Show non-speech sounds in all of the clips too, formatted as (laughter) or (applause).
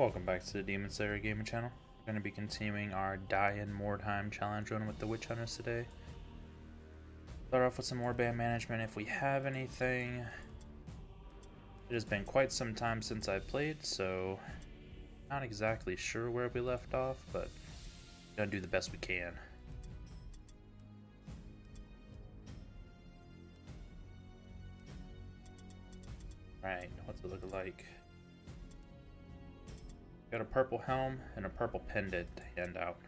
Welcome back to the Demon Slayer Gaming Channel. We're going to be continuing our Die in Mordheim challenge run with the Witch Hunters today. Start off with some more band management if we have anything. It has been quite some time since I played, so not exactly sure where we left off, but gonna do the best we can. Right, what's it look like? Got a purple helm and a purple pendant to hand out.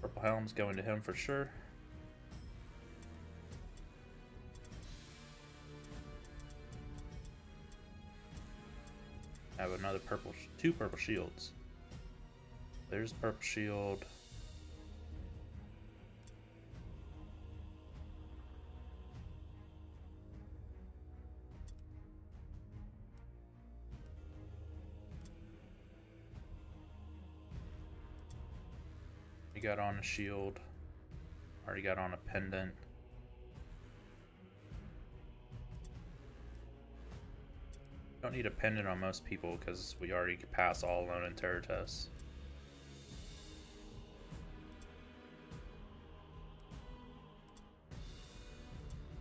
Purple helm's going to him for sure. Have another purple, two purple shields. There's purple shield. Got on a shield. Already got on a pendant. Don't need a pendant on most people because we already pass all alone in terror tests.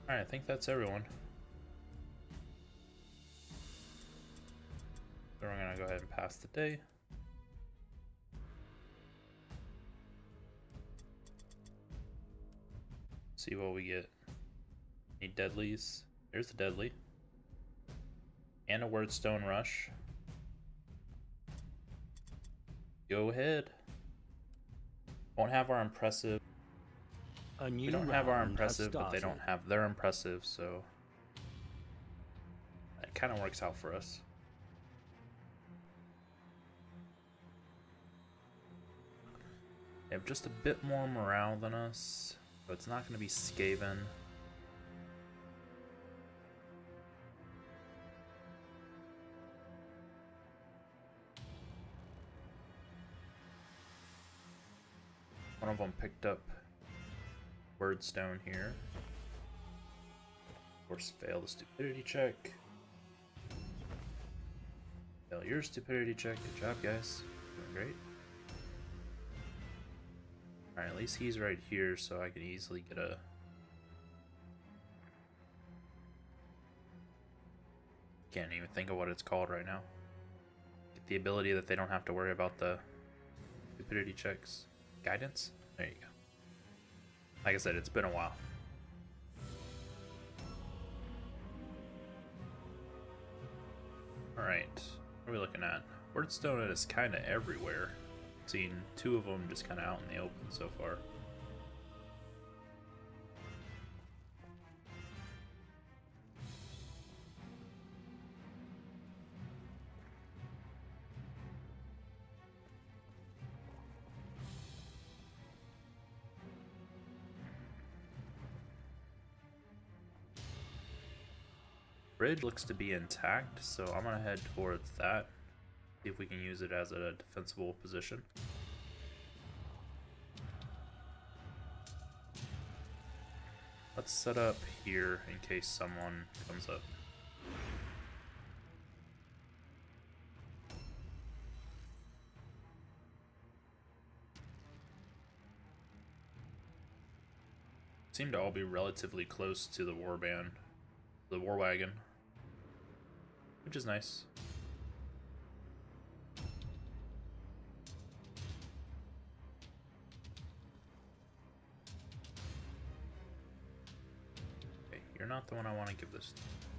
Alright, I think that's everyone. So we're gonna go ahead and pass the day. See what we get. Any deadlies? There's a deadly. And a wyrdstone rush. Go ahead. Won't have our impressive. we don't have our impressive, but they don't have their impressive, so that kind of works out for us. They have just a bit more morale than us. But it's not going to be Skaven. One of them picked up Wyrdstone here. Of course, fail the stupidity check. Fail your stupidity check. Good job, guys. Doing great. Alright, at least he's right here, so I can easily get a... Can't even think of what it's called right now. Get the ability that they don't have to worry about the stupidity checks. Guidance? There you go. Like I said, it's been a while. Alright, what are we looking at? Wyrdstone is kind of everywhere seen two of them just kind of out in the open so far. Bridge looks to be intact, so I'm gonna head towards that. See if we can use it as a defensible position. Let's set up here in case someone comes up. Seem to all be relatively close to the warband, the war wagon, which is nice. Not the one I want to give this to.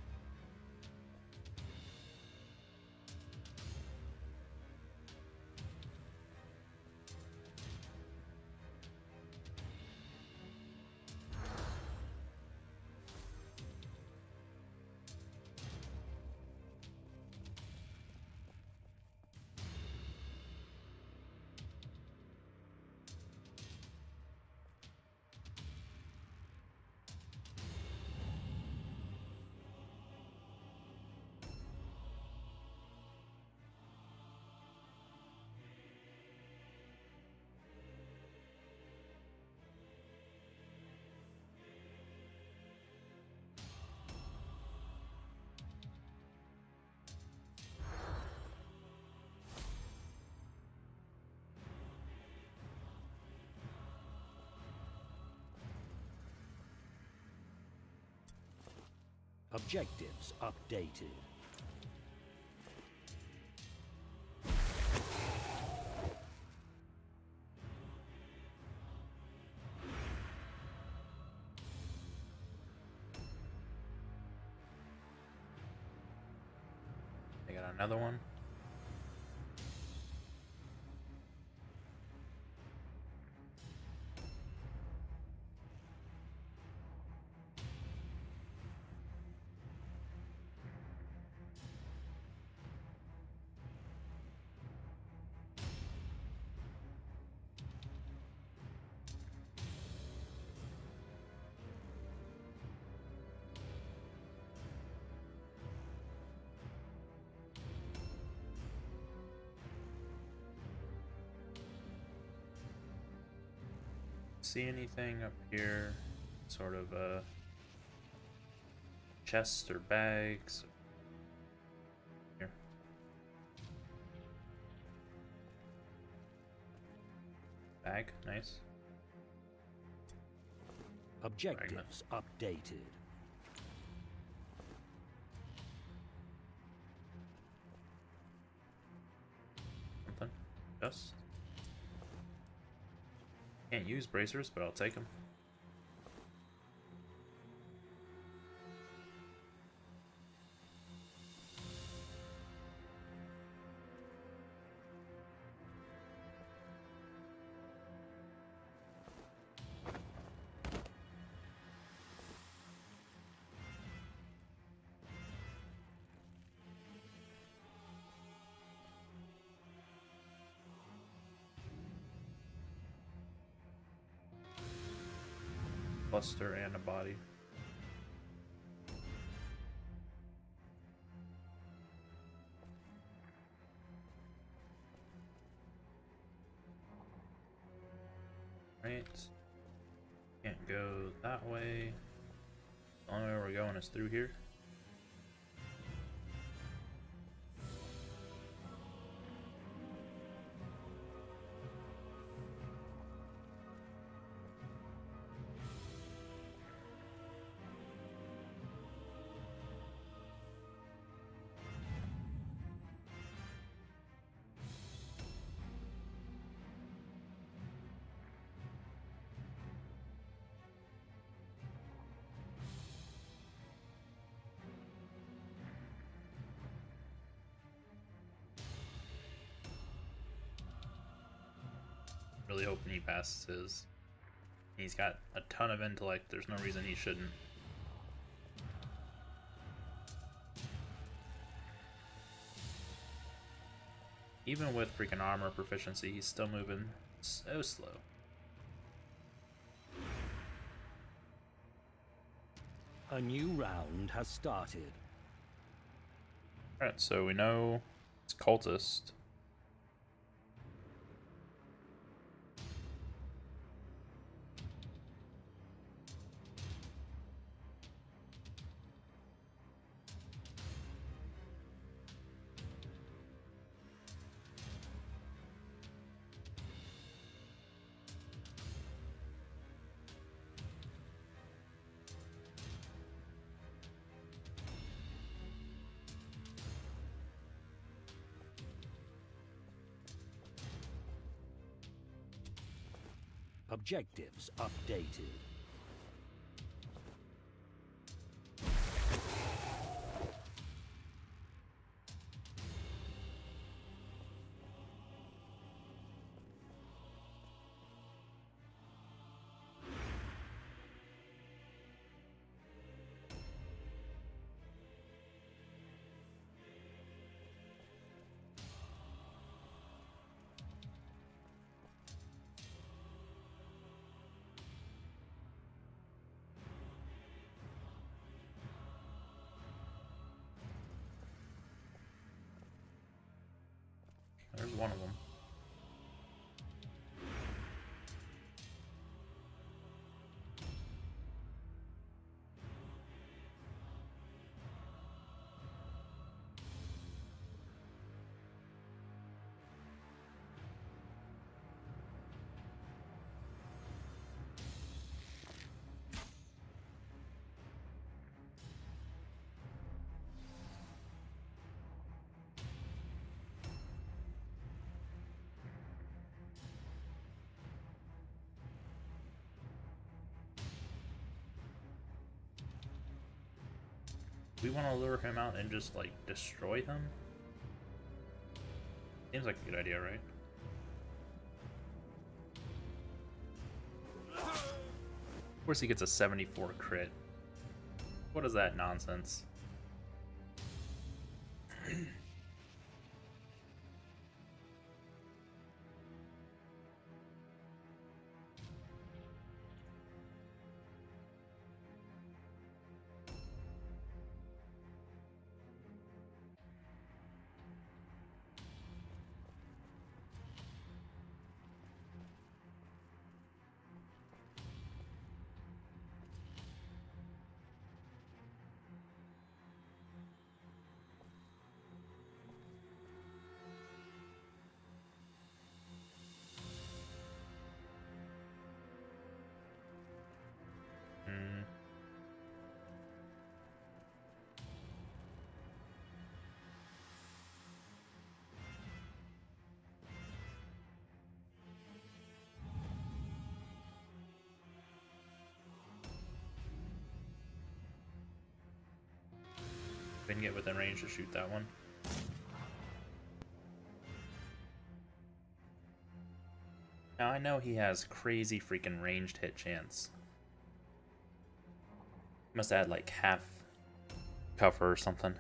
Objectives updated. I got another one. See anything up here? Sort of a chests or bags? Here. Bag, nice. Objectives updated. Use bracers, but I'll take them. Cluster and a body. Right. Can't go that way. The only way we're going is through here. Really hoping he passes his. He's got a ton of intellect. There's no reason he shouldn't. Even with freaking armor proficiency, he's still moving so slow. A new round has started. Alright, so we know it's cultist. Objectives updated. There's one of them. We want to lure him out and just like destroy him? Seems like a good idea, right? Of course he gets a 74 crit. What is that nonsense? (clears throat) Get within range to shoot that one. Now I know he has crazy freaking ranged hit chance. Must add like half cover or something.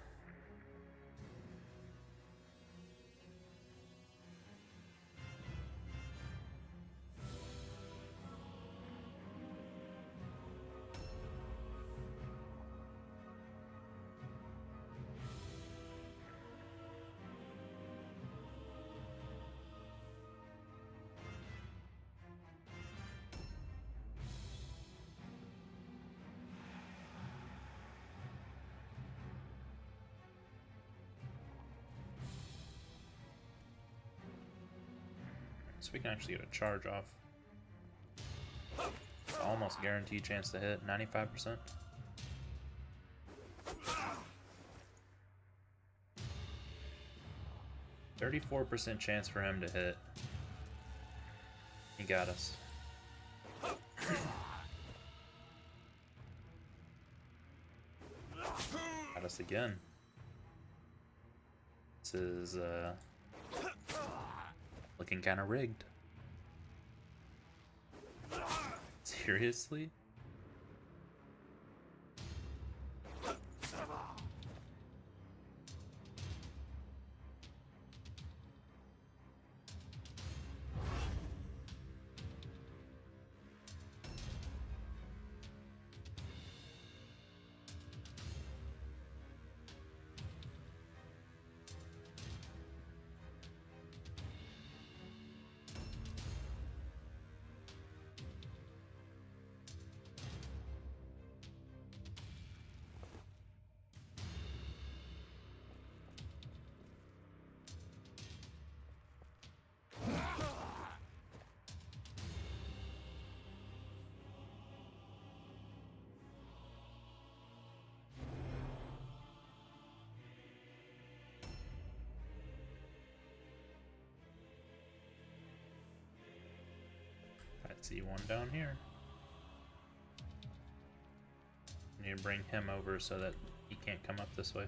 So we can actually get a charge off. Almost guaranteed chance to hit, 95%. Thirty-four percent chance for him to hit. He got us. got us again. This is uh looking kind of rigged. Seriously? See one down here. Need to bring him over so that he can't come up this way.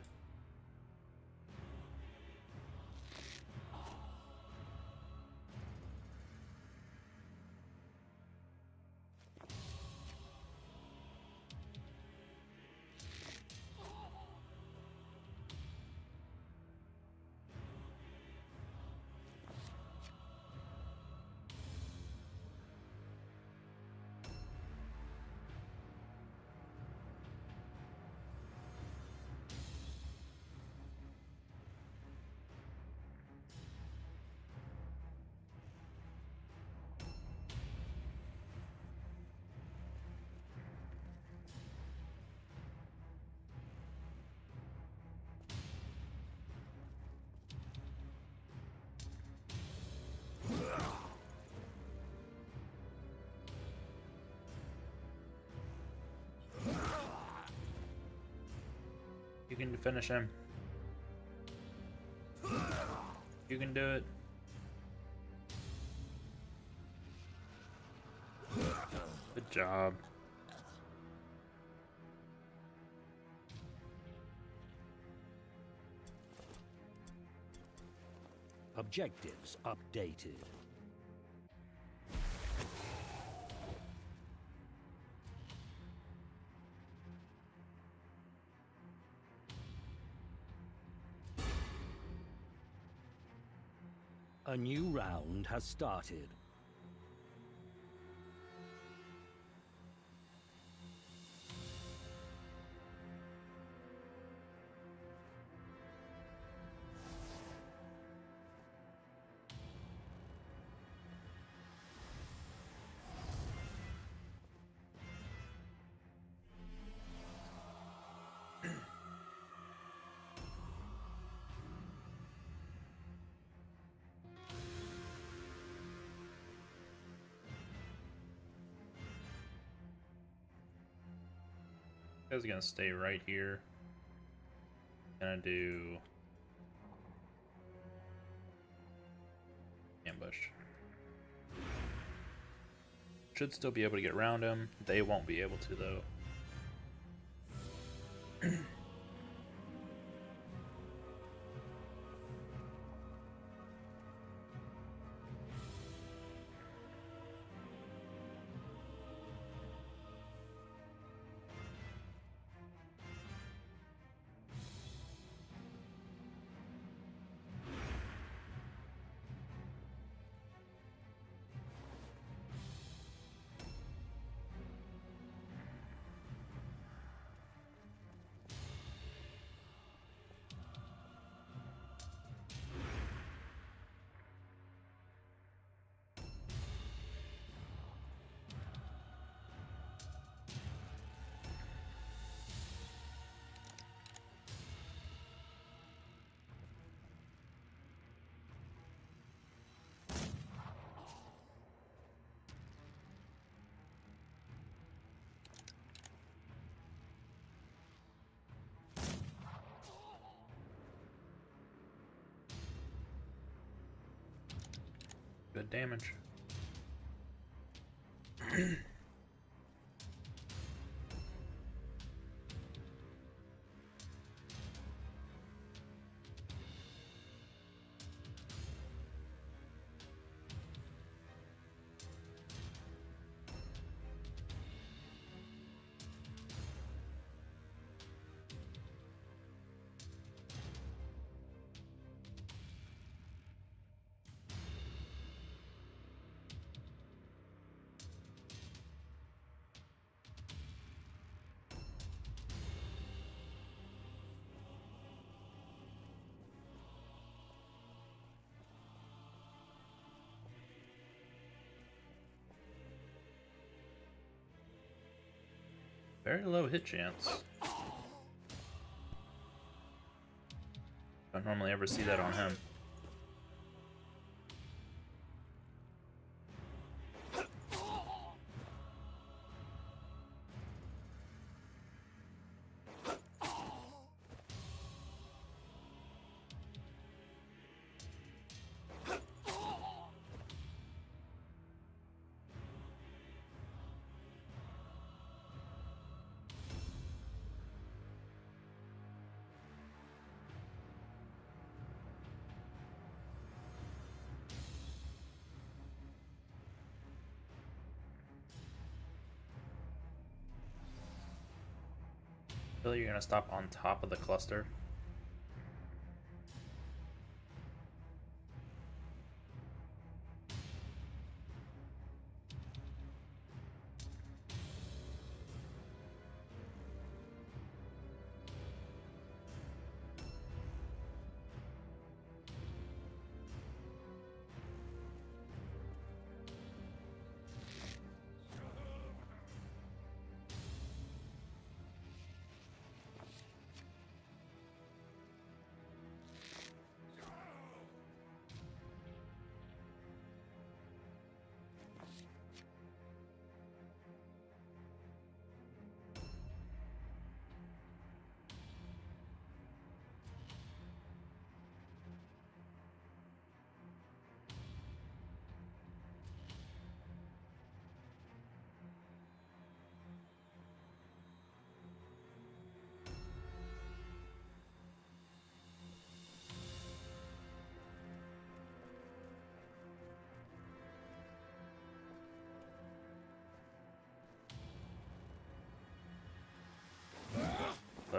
You can finish him. You can do it. Good job. Objectives updated. A new round has started. Guy's gonna stay right here. Gonna do ambush. Should still be able to get around him. They won't be able to though. Good damage. (clears throat) Very low hit chance. Don't normally ever see that on him. You're gonna stop on top of the cluster.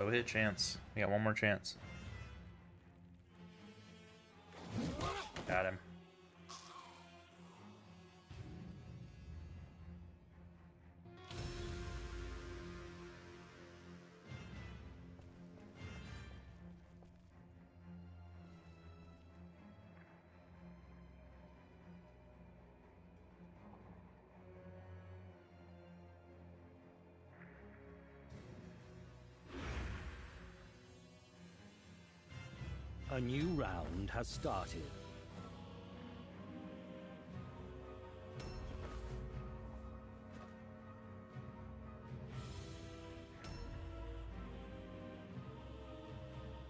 Go hit chance. We got one more chance. A new round has started.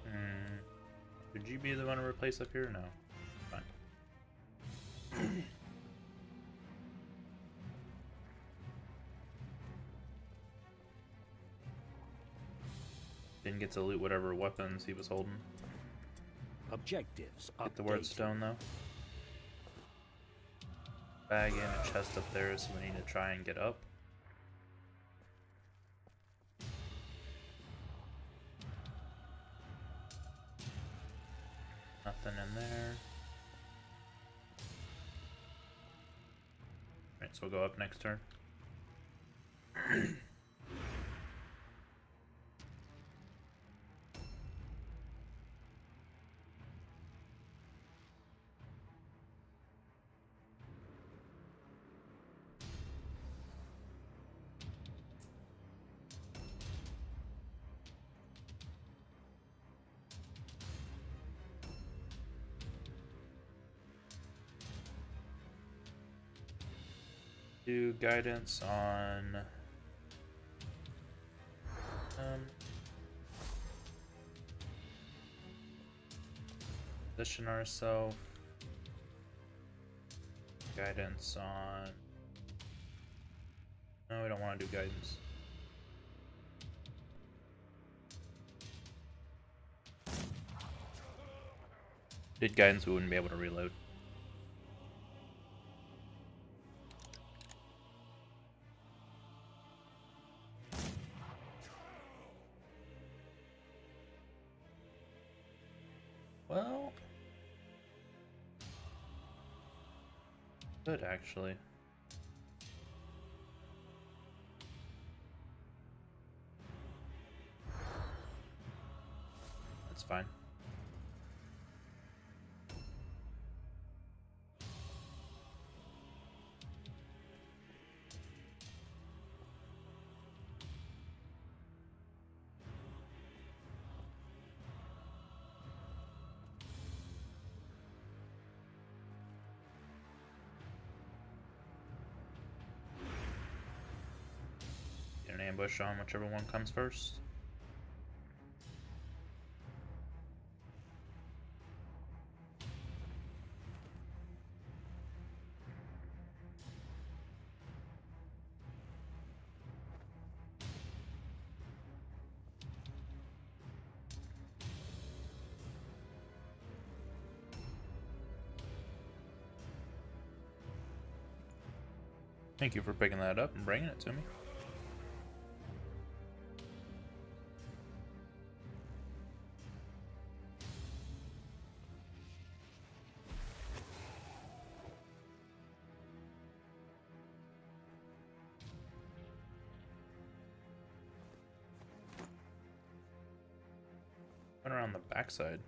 Hmm. Would you be the one to replace up here? No. Fine. Didn't get to loot whatever weapons he was holding. Objectives Get the wyrdstone though. Bag and a chest up there, so we need to try and get up. Nothing in there. Alright, so we'll go up next turn. Guidance on um position ourselves. Guidance on No, we don't want to do guidance. Did guidance we wouldn't be able to reload. Actually. Ambush on whichever one comes first. Thank you for picking that up and bringing it to me. Backside.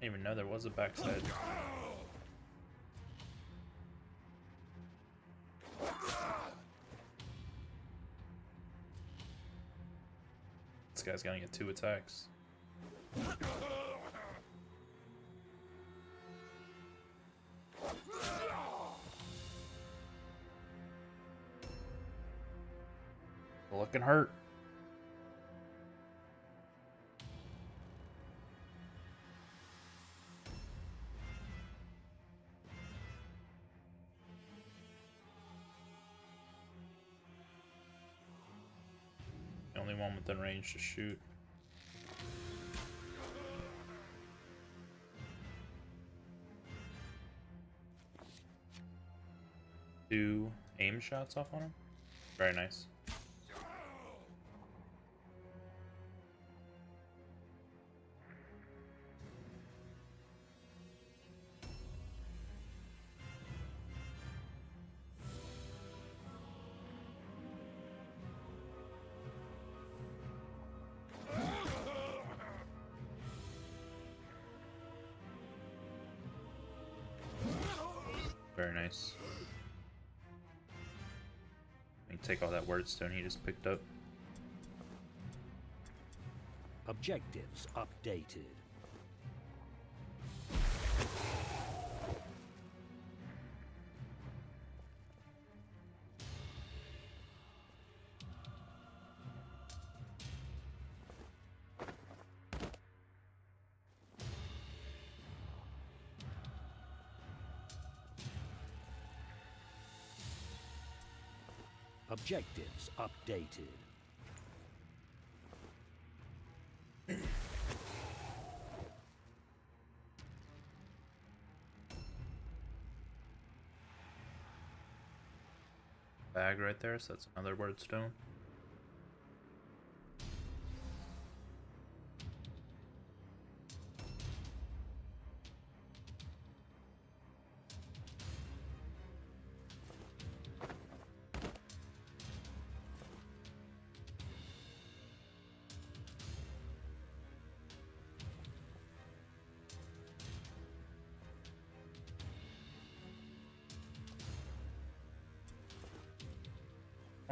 Didn't even know there was a backside. This guy's gonna get two attacks. Looking hurt. Only one within range to shoot. Two aim shots off on him. Very nice. That wyrdstone he just picked up. Objectives updated. Objectives updated. Bag right there, so that's another wyrdstone.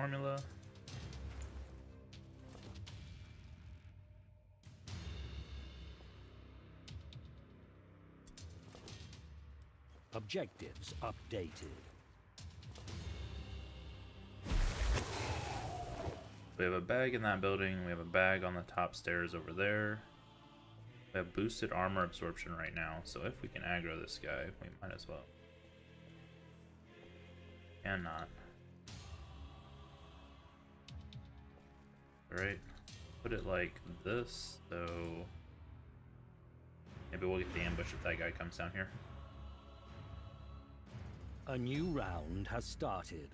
Formula. Objectives updated. We have a bag in that building. We have a bag on the top stairs over there. We have boosted armor absorption right now, so if we can aggro this guy, we might as well. Cannot. Right? Put it like this, so maybe we'll get the ambush if that guy comes down here. A new round has started.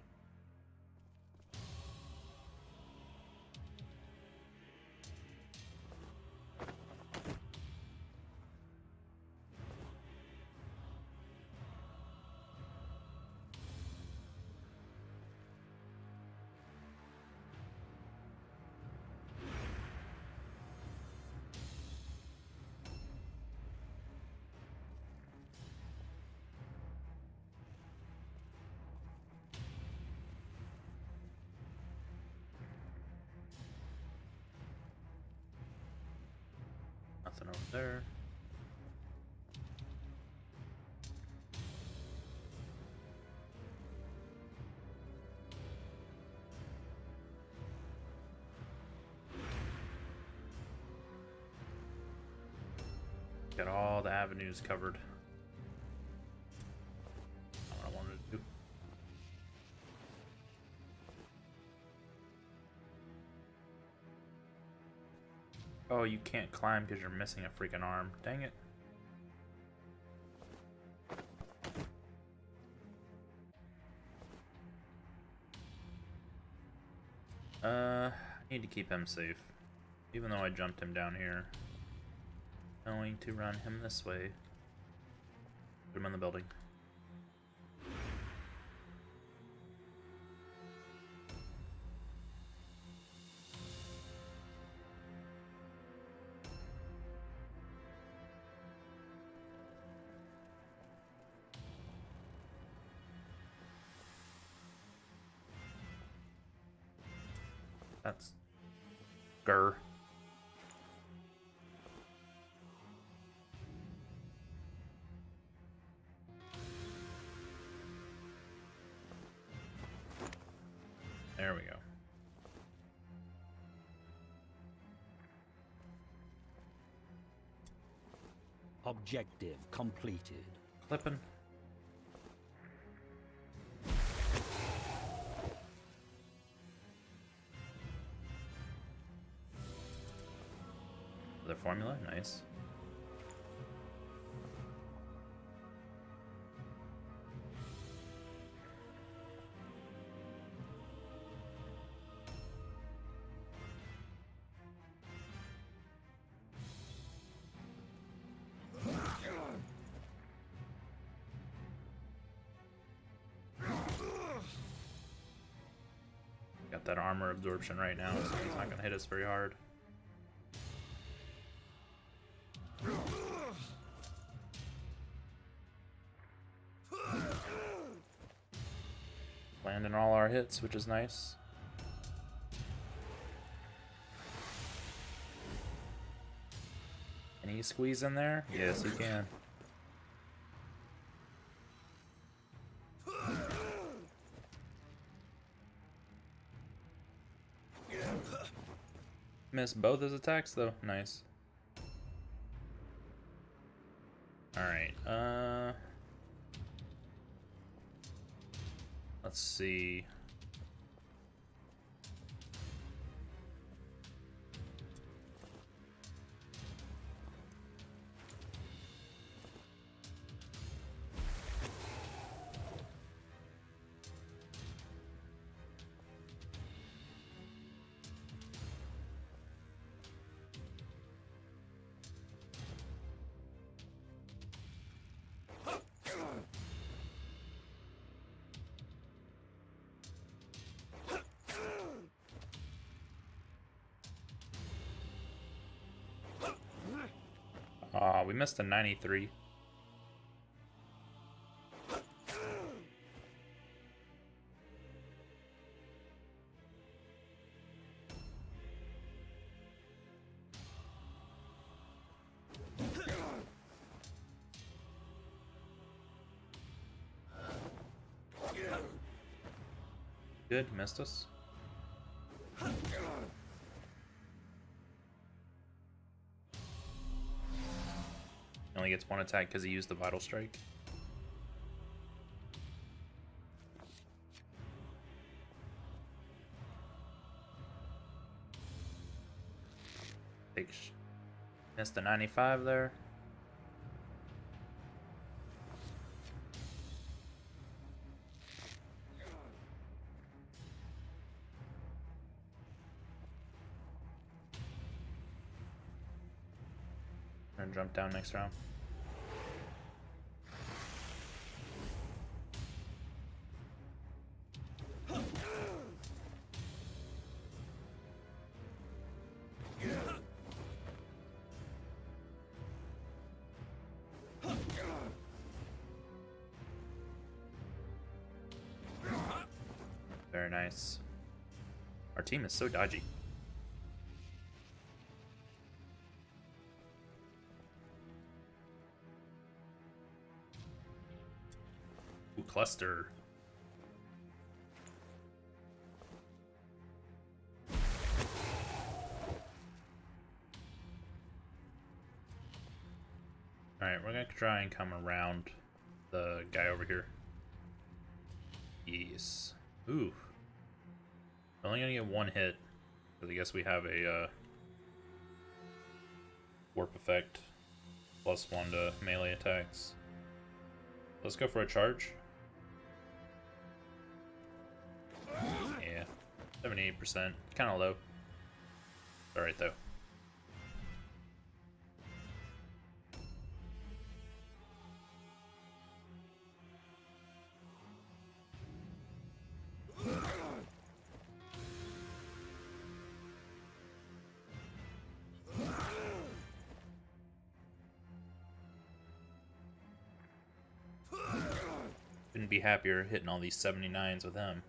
Nothing over there. Got all the avenues covered. Oh, you can't climb because you're missing a freaking arm. Dang it. Uh, I need to keep him safe. Even though I jumped him down here. I'm Going to run him this way. Put him in the building. Objective completed. Clipping. That armor absorption right now, so he's not gonna hit us very hard. landing all our hits, which is nice. Can he squeeze in there? Yes, he can. Missed both his attacks though. Nice. Alright, uh... Let's see. We missed a 93. Good, missed us. Gets one attack because he used the Vital Strike. Missed the 95 there. And jump down next round. Very nice. Our team is so dodgy. Ooh, cluster. Alright, we're gonna try and come around the guy over here. Yes. Ooh. Only gonna get one hit. Because I guess we have a uh, warp effect plus one to melee attacks. Let's go for a charge. Yeah. 78%. Kinda low. Alright though. Be happier hitting all these 79s with him.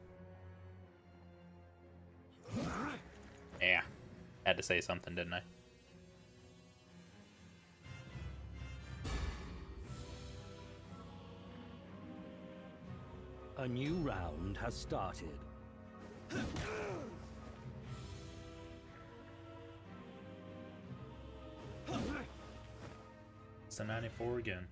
Yeah. Had to say something, didn't I? A new round has started. It's a 94 again.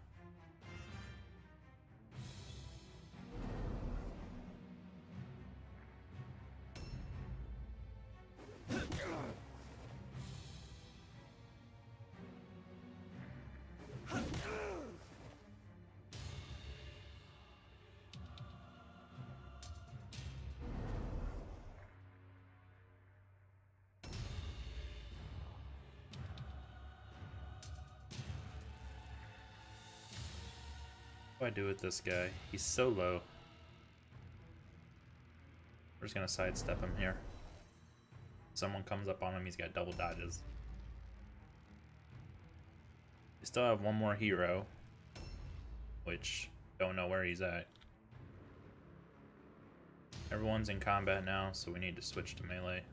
I do with this guy? He's so low. We're just gonna sidestep him here. Someone comes up on him, he's got double dodges. We still have one more hero, which don't know where he's at. Everyone's in combat now, so we need to switch to melee.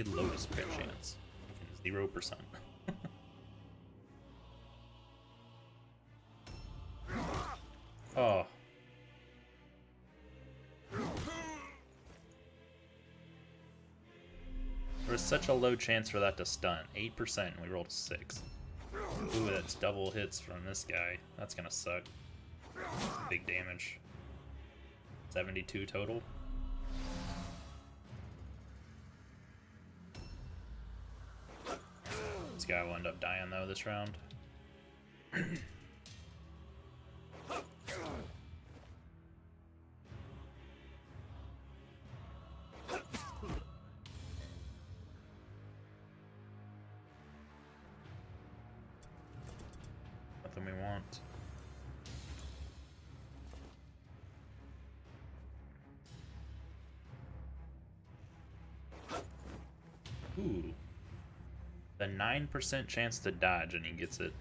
The lowest crit chance. Zero percent. (laughs) oh. There was such a low chance for that to stun. 8% and we rolled a 6. Ooh, that's double hits from this guy. That's gonna suck. Big damage. 72 total. This guy will end up dying though this round. (clears throat) Nothing we want. Ooh. The 9% chance to dodge and he gets it.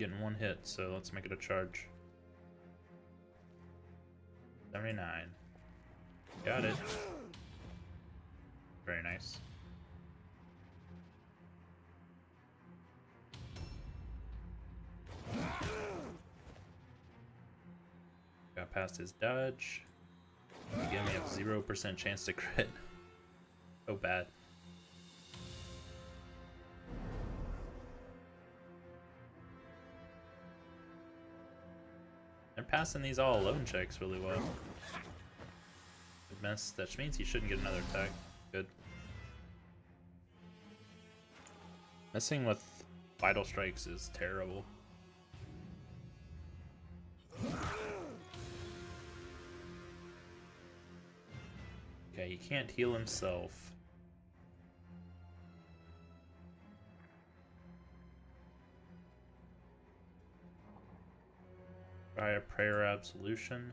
Getting one hit, so let's make it a charge. 79. Got it. Very nice. Got past his dodge. Again, we have 0% chance to (laughs) crit. So bad. Passing these all alone checks really well. Good mess. That means he shouldn't get another attack. Good. Messing with vital strikes is terrible. Okay, he can't heal himself. Try a prayer absolution.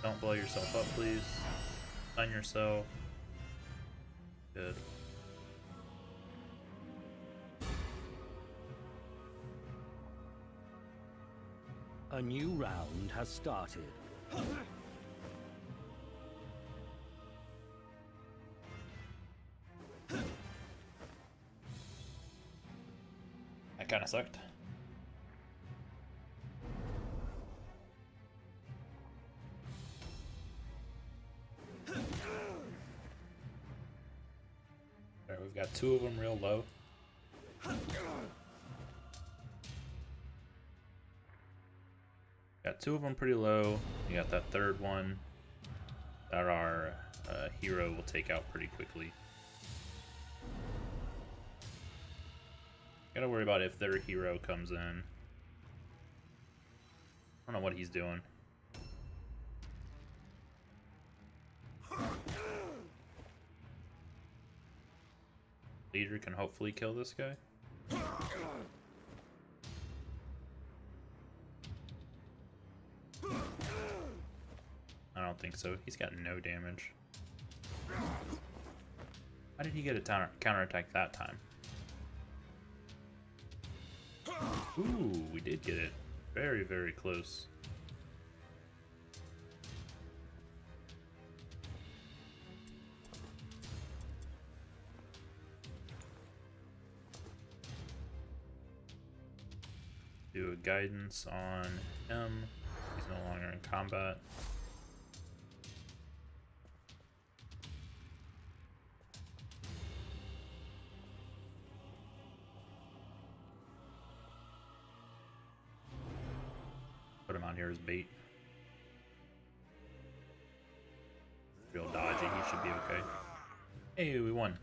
Don't blow yourself up, please. Stun yourself. Good. A new round has started. That kind of sucked. We've got two of them real low. Got two of them pretty low. You got that third one that our uh, hero will take out pretty quickly. Gotta worry about if their hero comes in. I don't know what he's doing. Leader can hopefully kill this guy. I don't think so. He's got no damage. How did he get a counter counterattack that time? Ooh, we did get it. Very, very close. Guidance on him. He's no longer in combat. Put him on here as bait. Real dodgy, he should be okay. Hey, we won.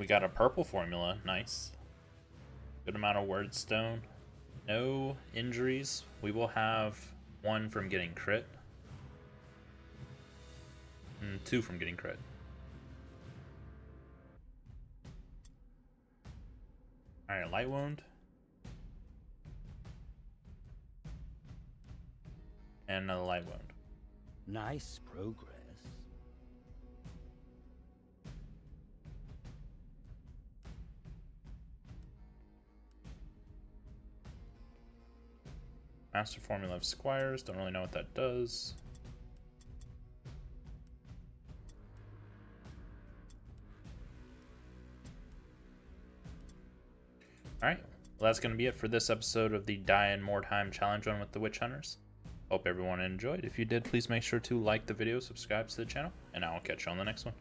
We got a purple formula, nice. Good amount of wyrdstone. No injuries. We will have one from getting crit. And mm, two from getting crit. Alright, light wound. And another light wound. Nice progress. Master Formula of Squires, don't really know what that does. Alright, well that's going to be it for this episode of the Die in Mordheim Challenge Run with the Witch Hunters. Hope everyone enjoyed. If you did, please make sure to like the video, subscribe to the channel, and I will catch you on the next one.